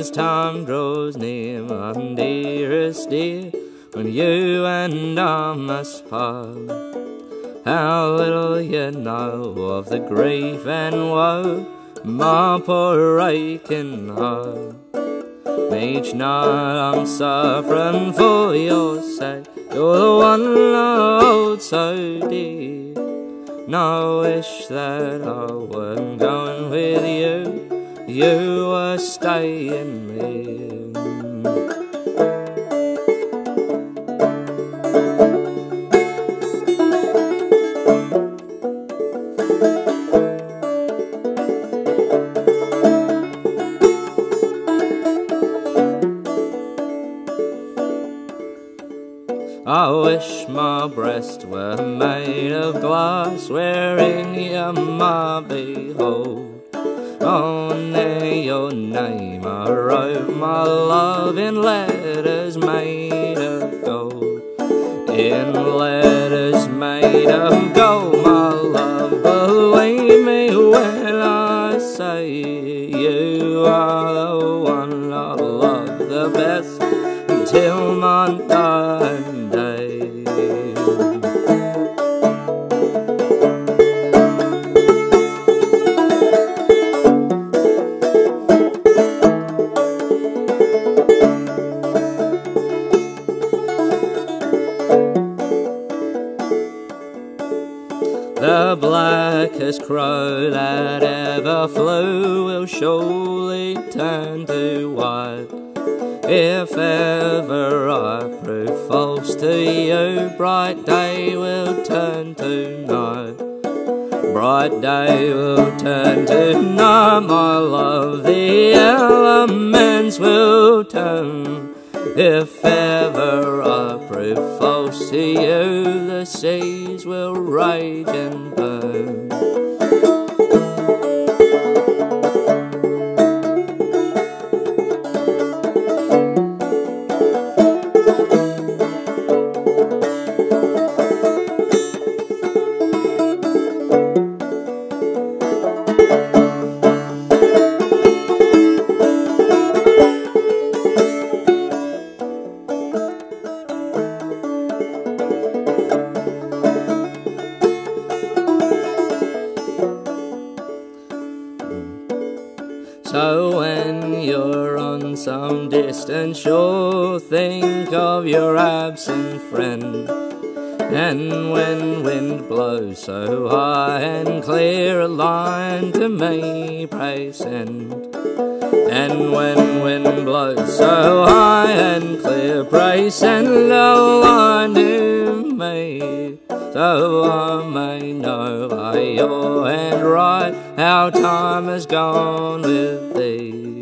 as time draws near, my dearest dear, when you and I must part. How little you know of the grief and woe, my poor aching heart. Each night I'm suffering for your sake. You're the one I hold so dear. No wish that I you. Were staying here. I wish my breast were made of glass, wherein you might behold. Only your name I wrote my love in letters made of gold. In letters made of gold, my love, believe me when I say you The blackest crow that ever flew will surely turn to white. If ever I prove false to you, bright day will turn to night. Bright day will turn to night, my love. The elements will turn. If ever I prove false to you, the seas will rage and burn. So when you're on some distant shore, think of your absent friend. And when wind blows so high and clear, a line to me pray send. And when wind blows so high and clear, pray send a line to me, so I may know by your hand write how time has gone with thee.